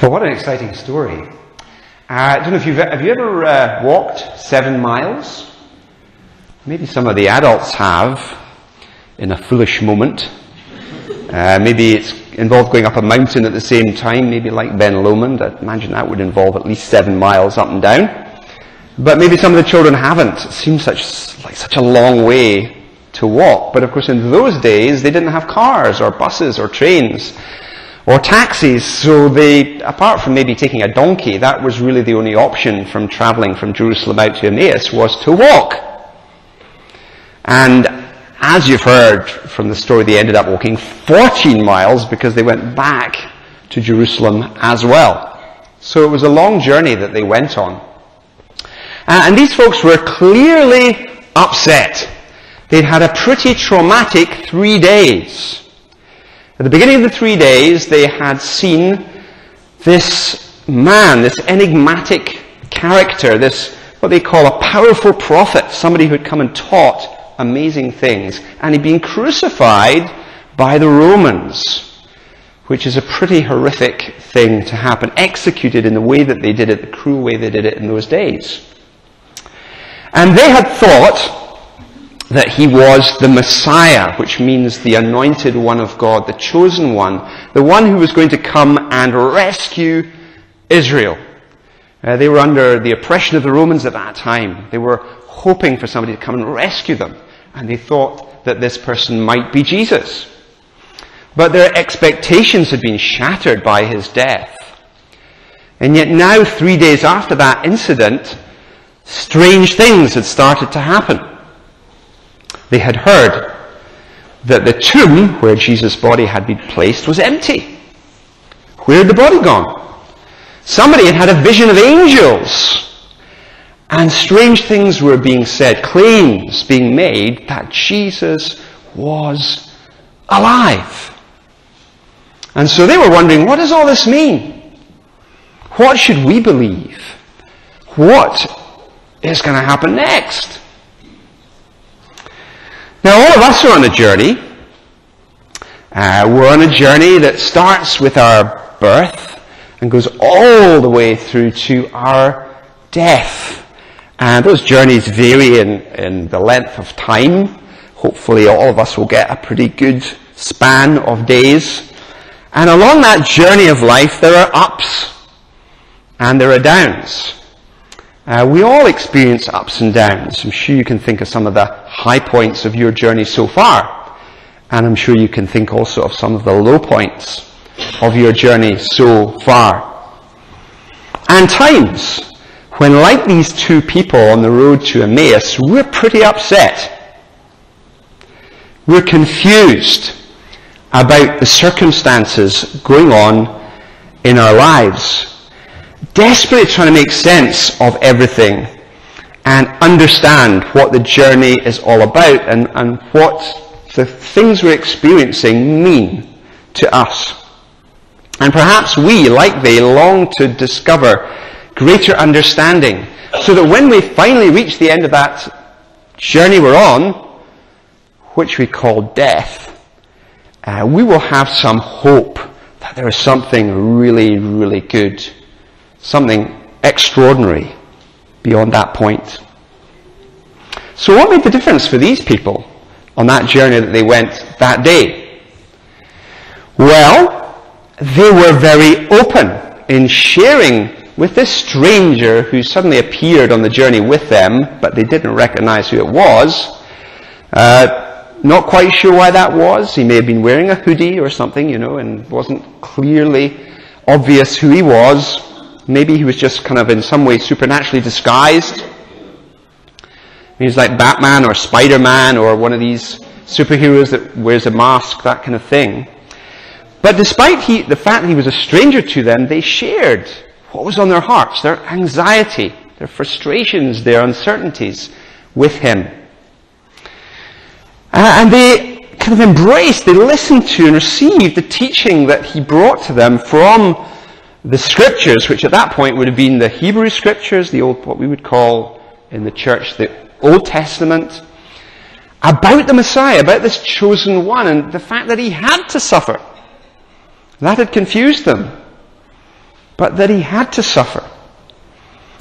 Well, what an exciting story. Uh, I don't know if you've have you ever uh, walked seven miles? Maybe some of the adults have in a foolish moment. Uh, maybe it's involved going up a mountain at the same time, maybe like Ben Lomond. I imagine that would involve at least seven miles up and down. But maybe some of the children haven't. It seems such, like such a long way to walk. But of course in those days they didn't have cars or buses or trains or taxis. So they, apart from maybe taking a donkey, that was really the only option from traveling from Jerusalem out to Emmaus was to walk. And as you've heard from the story, they ended up walking 14 miles because they went back to Jerusalem as well. So it was a long journey that they went on. Uh, and these folks were clearly upset. They'd had a pretty traumatic three days. At the beginning of the three days, they had seen this man, this enigmatic character, this what they call a powerful prophet, somebody who had come and taught amazing things, and he'd been crucified by the Romans, which is a pretty horrific thing to happen, executed in the way that they did it, the cruel way they did it in those days. And they had thought that he was the Messiah, which means the anointed one of God, the chosen one, the one who was going to come and rescue Israel. Uh, they were under the oppression of the Romans at that time. They were hoping for somebody to come and rescue them. And they thought that this person might be Jesus. But their expectations had been shattered by his death. And yet now, three days after that incident, strange things had started to happen. They had heard that the tomb where Jesus' body had been placed was empty. Where had the body gone? Somebody had had a vision of angels. And strange things were being said, claims being made that Jesus was alive. And so they were wondering, what does all this mean? What should we believe? What is going to happen next? Now, all of us are on a journey. Uh, we're on a journey that starts with our birth and goes all the way through to our death. And those journeys vary in, in the length of time. Hopefully, all of us will get a pretty good span of days. And along that journey of life, there are ups and there are downs. Uh, we all experience ups and downs. I'm sure you can think of some of the high points of your journey so far. And I'm sure you can think also of some of the low points of your journey so far. And times when, like these two people on the road to Emmaus, we're pretty upset. We're confused about the circumstances going on in our lives desperately trying to make sense of everything and understand what the journey is all about and, and what the things we're experiencing mean to us. And perhaps we, like they, long to discover greater understanding so that when we finally reach the end of that journey we're on, which we call death, uh, we will have some hope that there is something really, really good something extraordinary beyond that point. So what made the difference for these people on that journey that they went that day? Well, they were very open in sharing with this stranger who suddenly appeared on the journey with them, but they didn't recognize who it was. Uh, not quite sure why that was. He may have been wearing a hoodie or something, you know, and wasn't clearly obvious who he was. Maybe he was just kind of in some way supernaturally disguised. He was like Batman or Spider-Man or one of these superheroes that wears a mask, that kind of thing. But despite he, the fact that he was a stranger to them, they shared what was on their hearts, their anxiety, their frustrations, their uncertainties with him. Uh, and they kind of embraced, they listened to and received the teaching that he brought to them from the scriptures, which at that point would have been the Hebrew scriptures, the old, what we would call in the church the Old Testament, about the Messiah, about this chosen one, and the fact that he had to suffer. That had confused them. but that he had to suffer.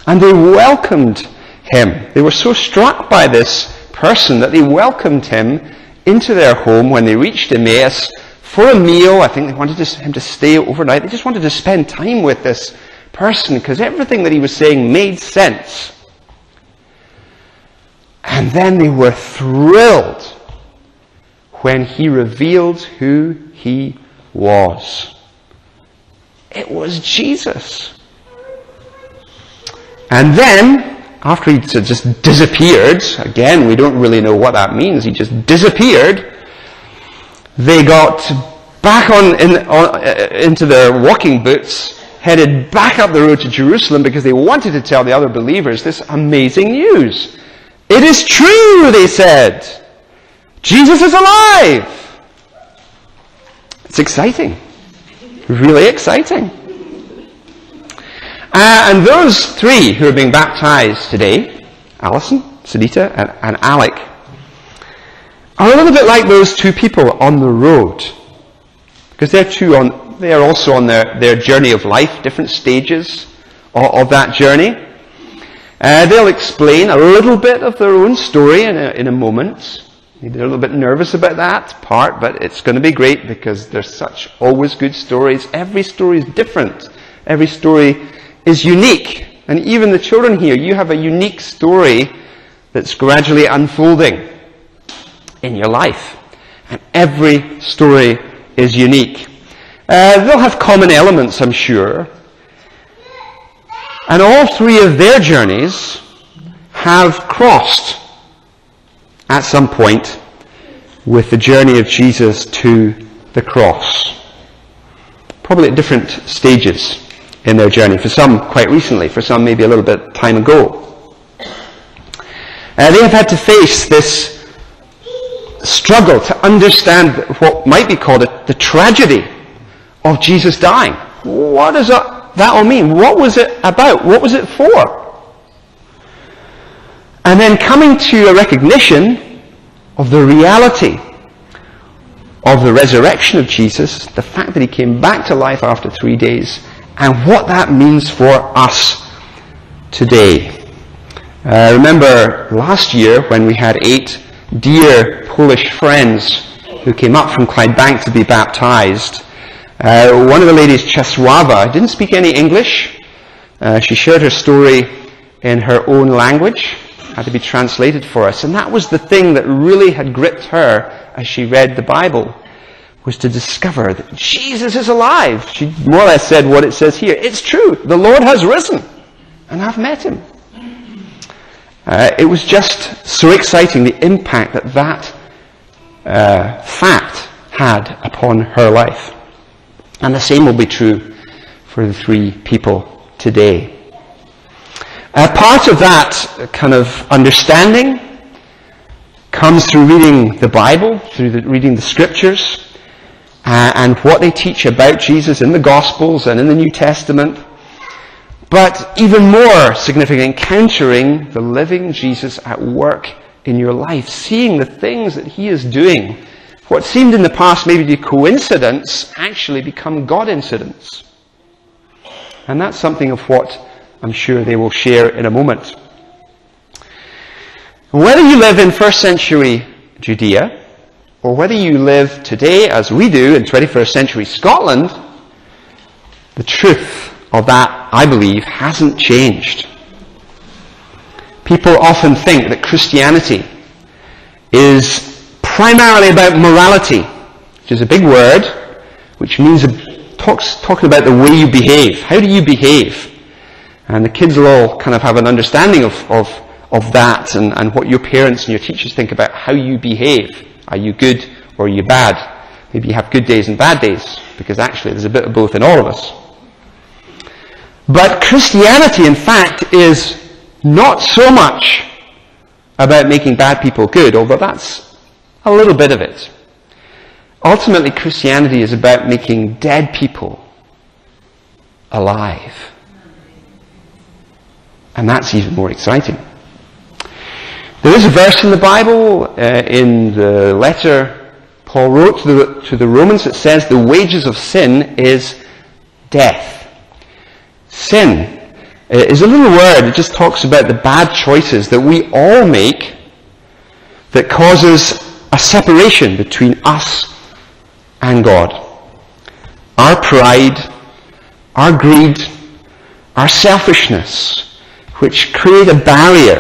And they welcomed him. They were so struck by this person that they welcomed him into their home when they reached Emmaus for a meal. I think they wanted him to stay overnight. They just wanted to spend time with this person because everything that he was saying made sense. And then they were thrilled when he revealed who he was. It was Jesus. And then, after he just disappeared, again, we don't really know what that means, he just disappeared, they got back on, in, on uh, into their walking boots, headed back up the road to Jerusalem because they wanted to tell the other believers this amazing news. It is true, they said. Jesus is alive. It's exciting. Really exciting. Uh, and those three who are being baptized today, Alison, Sunita, and, and Alec, are a little bit like those two people on the road. Because they're two on, they are also on their, their journey of life, different stages of, of that journey. Uh, they'll explain a little bit of their own story in a, in a moment. Maybe they're a little bit nervous about that part, but it's going to be great because there's such always good stories. Every story is different. Every story is unique. And even the children here, you have a unique story that's gradually unfolding in your life. And every story is unique. Uh, they'll have common elements, I'm sure. And all three of their journeys have crossed at some point with the journey of Jesus to the cross. Probably at different stages in their journey. For some, quite recently. For some, maybe a little bit time ago. Uh, they have had to face this struggle to understand what might be called a, the tragedy of Jesus dying. What does that, all mean? What was it about? What was it for? And then coming to a recognition of the reality of the resurrection of Jesus, the fact that he came back to life after three days, and what that means for us today. Uh, remember last year when we had eight dear Polish friends who came up from Clydebank to be baptized. Uh, one of the ladies, Czesława, didn't speak any English. Uh, she shared her story in her own language, had to be translated for us. And that was the thing that really had gripped her as she read the Bible was to discover that Jesus is alive. She more or less said what it says here. It's true. The Lord has risen. And I've met him. Uh, it was just so exciting, the impact that that uh, fact had upon her life. And the same will be true for the three people today. Uh, part of that kind of understanding comes through reading the Bible, through the, reading the scriptures uh, and what they teach about Jesus in the Gospels and in the New Testament. But even more significant, encountering the living Jesus at work in your life, seeing the things that he is doing. What seemed in the past maybe to be coincidence actually become God incidents. And that's something of what I'm sure they will share in a moment. Whether you live in first century Judea, or whether you live today as we do in 21st century Scotland, the truth of that, I believe, hasn't changed. People often think that Christianity is primarily about morality, which is a big word, which means talks, talking about the way you behave. How do you behave? And the kids will all kind of have an understanding of, of, of that and, and what your parents and your teachers think about how you behave. Are you good or are you bad? Maybe you have good days and bad days, because actually there's a bit of both in all of us. But Christianity, in fact, is not so much about making bad people good, although that's a little bit of it. Ultimately, Christianity is about making dead people alive. And that's even more exciting. There is a verse in the Bible, uh, in the letter Paul wrote to the, to the Romans, that says the wages of sin is death. Sin is a little word. It just talks about the bad choices that we all make that causes a separation between us and God. Our pride, our greed, our selfishness, which create a barrier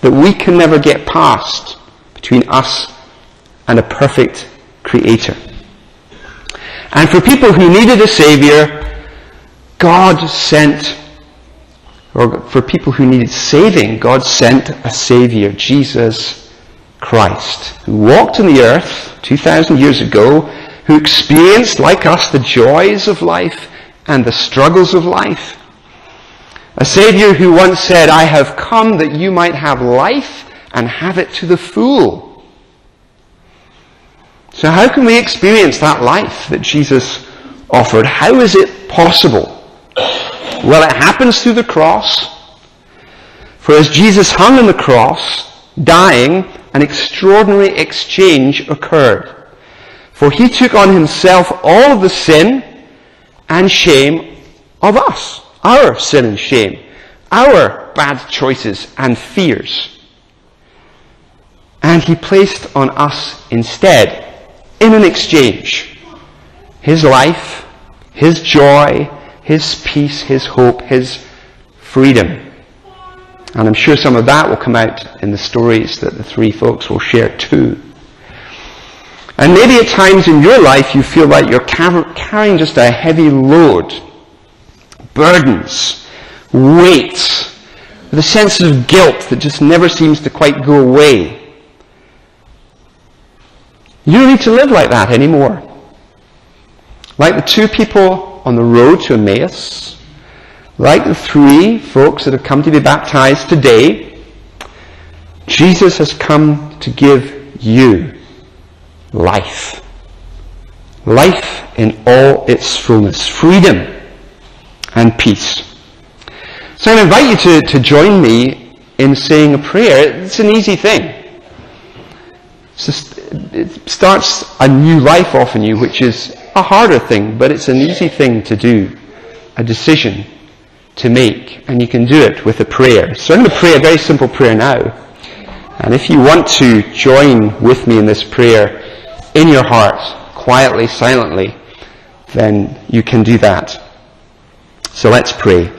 that we can never get past between us and a perfect creator. And for people who needed a savior, God sent, or for people who needed saving, God sent a savior, Jesus Christ, who walked on the earth 2,000 years ago, who experienced, like us, the joys of life and the struggles of life. A Savior who once said, I have come that you might have life and have it to the full. So how can we experience that life that Jesus offered? How is it possible? Well, it happens through the cross. For as Jesus hung on the cross, dying, an extraordinary exchange occurred. For he took on himself all of the sin and shame of us, our sin and shame, our bad choices and fears. And he placed on us instead, in an exchange, his life, his joy, his peace, his hope, his freedom. And I'm sure some of that will come out in the stories that the three folks will share too. And maybe at times in your life you feel like you're carrying just a heavy load, burdens, weights, the sense of guilt that just never seems to quite go away. You don't need to live like that anymore. Like the two people on the road to Emmaus, like the three folks that have come to be baptized today, Jesus has come to give you life. Life in all its fullness. Freedom and peace. So I invite you to, to join me in saying a prayer. It's an easy thing. Just, it starts a new life off in you, which is a harder thing, but it's an easy thing to do. A decision to make, and you can do it with a prayer. So I'm going to pray a very simple prayer now. And if you want to join with me in this prayer in your heart, quietly, silently, then you can do that. So let's pray.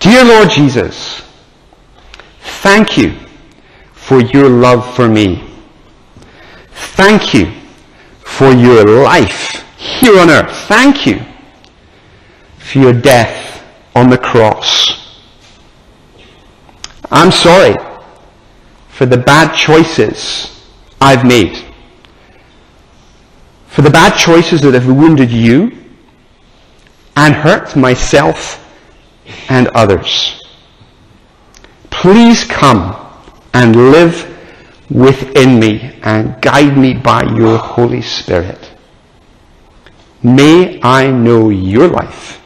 Dear Lord Jesus, thank you for your love for me. Thank you for your life here on earth. Thank you for your death on the cross. I'm sorry for the bad choices I've made. For the bad choices that have wounded you and hurt myself and others. Please come and live within me and guide me by your Holy Spirit. May I know your life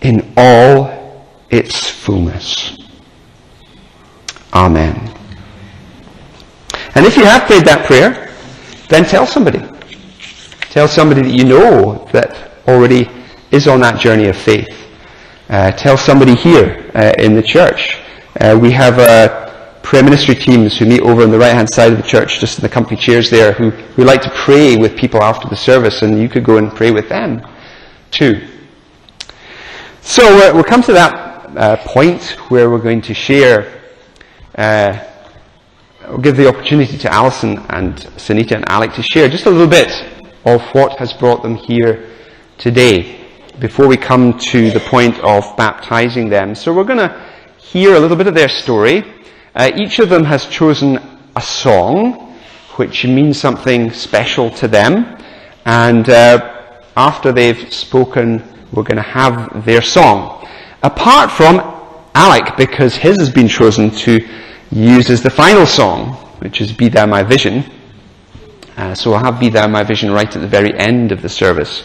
in all its fullness. Amen. And if you have prayed that prayer, then tell somebody. Tell somebody that you know that already is on that journey of faith. Uh, tell somebody here uh, in the church. Uh, we have uh, prayer ministry teams who meet over on the right hand side of the church, just in the comfy chairs there, who, who like to pray with people after the service, and you could go and pray with them too. So uh, we'll come to that uh, point where we're going to share, uh, we'll give the opportunity to Alison and Sunita and Alec to share just a little bit of what has brought them here today before we come to the point of baptizing them. So we're going to hear a little bit of their story. Uh, each of them has chosen a song which means something special to them. And uh, after they've spoken we're going to have their song. Apart from Alec, because his has been chosen to use as the final song, which is Be Thou My Vision. Uh, so I'll have Be Thou My Vision right at the very end of the service.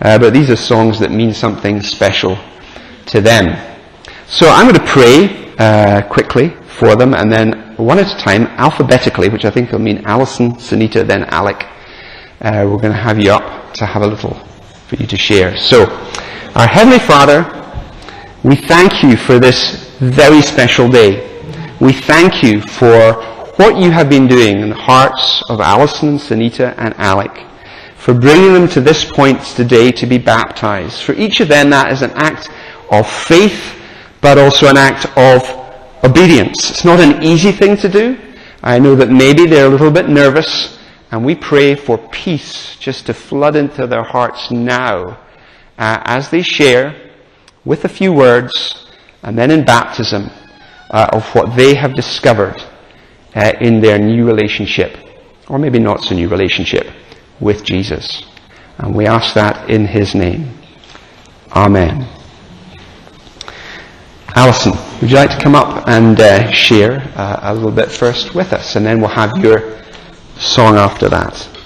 Uh, but these are songs that mean something special to them. So I'm going to pray uh, quickly for them, and then one at a time, alphabetically, which I think will mean Alison, Sunita, then Alec. Uh, we're going to have you up to have a little for you to share. So, Our Heavenly Father, we thank you for this very special day. We thank you for what you have been doing in the hearts of Alison, Sunita, and Alec, for bringing them to this point today to be baptized. For each of them, that is an act of faith, but also an act of obedience. It's not an easy thing to do. I know that maybe they're a little bit nervous, and we pray for peace just to flood into their hearts now uh, as they share with a few words and then in baptism uh, of what they have discovered uh, in their new relationship, or maybe not so new relationship, with Jesus. And we ask that in His name. Amen. Alison, would you like to come up and uh, share uh, a little bit first with us, and then we'll have your song after that.